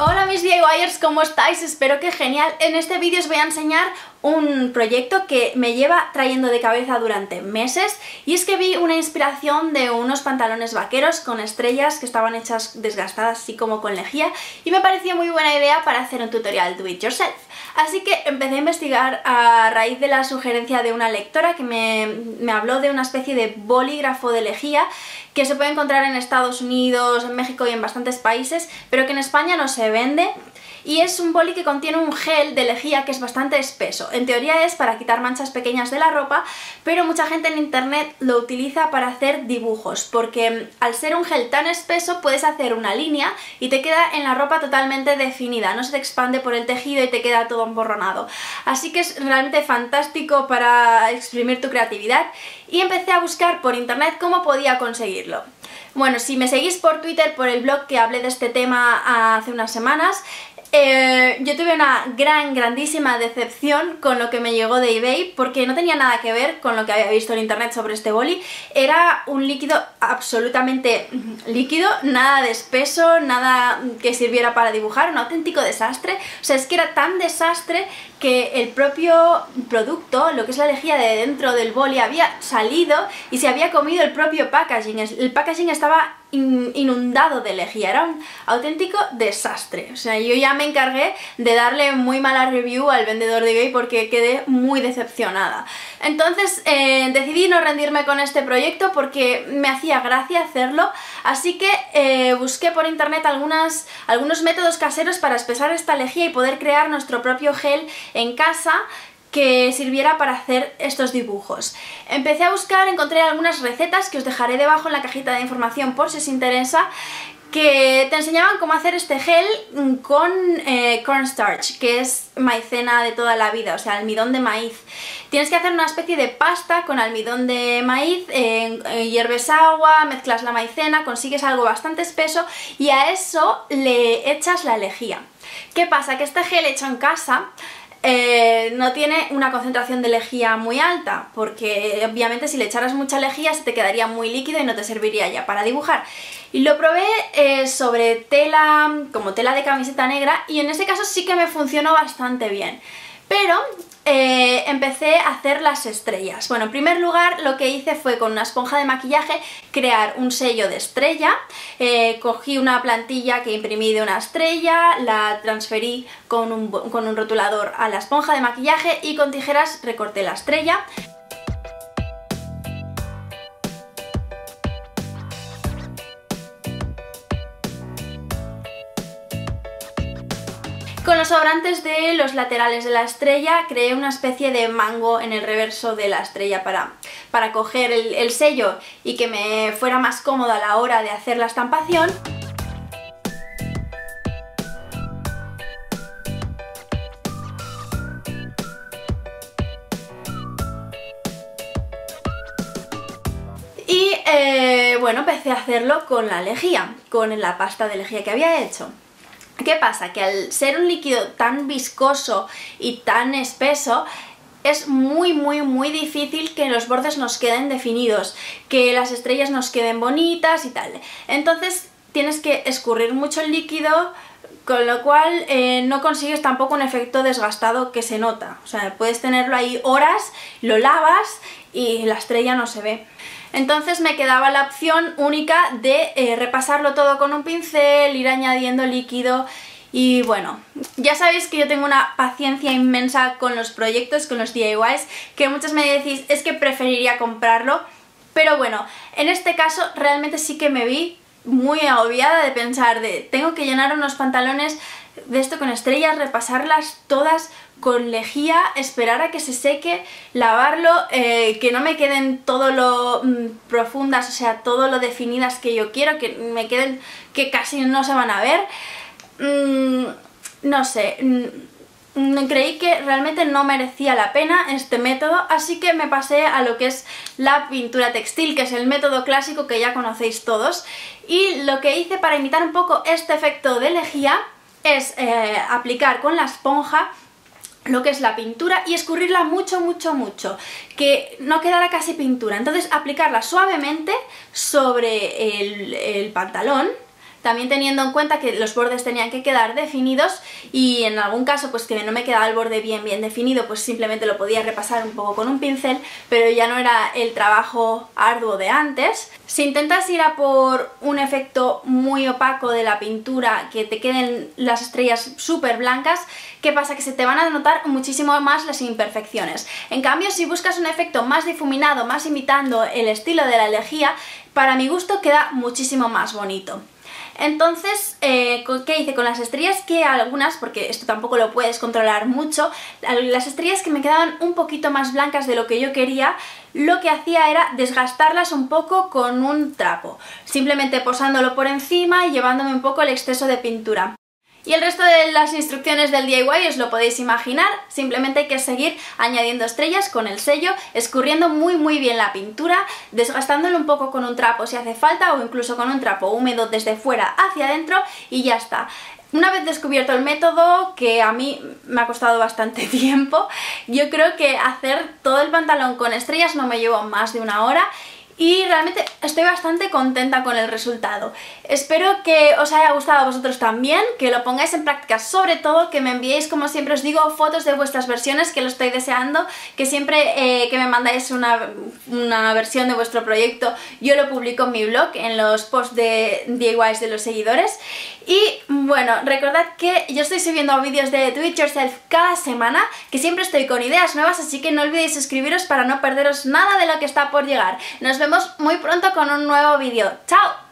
Hola mis DIYers, ¿cómo estáis? Espero que genial. En este vídeo os voy a enseñar un proyecto que me lleva trayendo de cabeza durante meses y es que vi una inspiración de unos pantalones vaqueros con estrellas que estaban hechas desgastadas así como con lejía y me pareció muy buena idea para hacer un tutorial do it yourself. Así que empecé a investigar a raíz de la sugerencia de una lectora que me, me habló de una especie de bolígrafo de lejía que se puede encontrar en Estados Unidos, en México y en bastantes países, pero que en España no se vende y es un boli que contiene un gel de lejía que es bastante espeso. En teoría es para quitar manchas pequeñas de la ropa, pero mucha gente en internet lo utiliza para hacer dibujos, porque mm, al ser un gel tan espeso puedes hacer una línea y te queda en la ropa totalmente definida, no se te expande por el tejido y te queda todo emborronado. Así que es realmente fantástico para exprimir tu creatividad y empecé a buscar por internet cómo podía conseguirlo. Bueno, si me seguís por Twitter, por el blog que hablé de este tema hace unas semanas, eh, yo tuve una gran, grandísima decepción con lo que me llegó de eBay porque no tenía nada que ver con lo que había visto en internet sobre este boli. Era un líquido absolutamente líquido, nada de espeso, nada que sirviera para dibujar, un auténtico desastre. O sea, es que era tan desastre que el propio producto, lo que es la lejía de dentro del boli, había salido y se había comido el propio packaging. El packaging estaba inundado de lejía, era un auténtico desastre. O sea, yo ya me encargué de darle muy mala review al vendedor de eBay porque quedé muy decepcionada. Entonces eh, decidí no rendirme con este proyecto porque me hacía gracia hacerlo, así que eh, busqué por internet algunos métodos caseros para espesar esta lejía y poder crear nuestro propio gel en casa que sirviera para hacer estos dibujos. Empecé a buscar, encontré algunas recetas que os dejaré debajo en la cajita de información por si os interesa que te enseñaban cómo hacer este gel con eh, cornstarch, que es maicena de toda la vida, o sea, almidón de maíz. Tienes que hacer una especie de pasta con almidón de maíz, eh, hierves agua, mezclas la maicena, consigues algo bastante espeso y a eso le echas la lejía. ¿Qué pasa? Que este gel hecho en casa eh, no tiene una concentración de lejía muy alta, porque obviamente si le echaras mucha lejía se te quedaría muy líquido y no te serviría ya para dibujar. Y lo probé eh, sobre tela, como tela de camiseta negra, y en ese caso sí que me funcionó bastante bien. Pero eh, empecé a hacer las estrellas. Bueno, en primer lugar lo que hice fue con una esponja de maquillaje crear un sello de estrella, eh, cogí una plantilla que imprimí de una estrella, la transferí con un, con un rotulador a la esponja de maquillaje y con tijeras recorté la estrella. Con los sobrantes de los laterales de la estrella creé una especie de mango en el reverso de la estrella para, para coger el, sello y que me fuera más cómodo a la hora de hacer la estampación. Y eh, bueno, empecé a hacerlo con la lejía, con la pasta de lejía que había hecho. ¿Qué pasa? Que al ser un líquido tan viscoso y tan espeso, es muy muy muy difícil que los bordes nos queden definidos, que las estrellas nos queden bonitas y tal. Entonces tienes que escurrir mucho el líquido, con lo cual eh, no consigues tampoco un efecto desgastado que se nota. O sea, puedes tenerlo ahí horas, lo lavas y la estrella no se ve. Entonces me quedaba la opción única de eh, repasarlo todo con un pincel, ir añadiendo líquido y bueno, ya sabéis que yo tengo una paciencia inmensa con los proyectos, con los DIYs, que muchos me decís es que preferiría comprarlo, pero bueno, en este caso realmente sí que me vi muy agobiada de pensar de tengo que llenar unos pantalones de esto con estrellas, repasarlas todas con lejía, esperar a que se seque, lavarlo, eh, que no me queden todo lo mm, profundas, o sea, todo lo definidas que yo quiero, que me queden que casi no se van a ver. Mm, no sé, mm, creí que realmente no merecía la pena este método, así que me pasé a lo que es la pintura textil, que es el método clásico que ya conocéis todos. Y lo que hice para imitar un poco este efecto de lejía es eh, aplicar con la esponja lo que es la pintura y escurrirla mucho, mucho, mucho, que no quedara casi pintura. Entonces aplicarla suavemente sobre el, pantalón, también teniendo en cuenta que los bordes tenían que quedar definidos y en algún caso pues que no me quedaba el borde bien bien definido pues simplemente lo podía repasar un poco con un pincel pero ya no era el trabajo arduo de antes. Si intentas ir a por un efecto muy opaco de la pintura, que te queden las estrellas súper blancas, ¿qué pasa? Que se te van a notar muchísimo más las imperfecciones. En cambio, si buscas un efecto más difuminado, más imitando el estilo de la lejía, para mi gusto queda muchísimo más bonito. Entonces, eh, ¿qué hice con las estrellas? Que algunas, porque esto tampoco lo puedes controlar mucho, las estrellas que me quedaban un poquito más blancas de lo que yo quería, lo que hacía era desgastarlas un poco con un trapo, simplemente posándolo por encima y llevándome un poco el exceso de pintura. Y el resto de las instrucciones del DIY os lo podéis imaginar, simplemente hay que seguir añadiendo estrellas con el sello, escurriendo muy muy bien la pintura, desgastándolo un poco con un trapo si hace falta o incluso con un trapo húmedo desde fuera hacia adentro y ya está. Una vez descubierto el método, que a mí me ha costado bastante tiempo, yo creo que hacer todo el pantalón con estrellas no me llevó más de una hora y realmente estoy bastante contenta con el resultado. Espero que os haya gustado a vosotros también, que lo pongáis en práctica, sobre todo que me enviéis, como siempre os digo, fotos de vuestras versiones, que lo estoy deseando, que siempre eh, que me mandáis una, una, versión de vuestro proyecto, yo lo publico en mi blog, en los posts de DIYs de los seguidores. Y bueno, recordad que yo estoy subiendo vídeos de Do It Yourself cada semana, que siempre estoy con ideas nuevas, así que no olvidéis suscribiros para no perderos nada de lo que está por llegar. Nos vemos muy pronto con un nuevo vídeo. ¡Chao!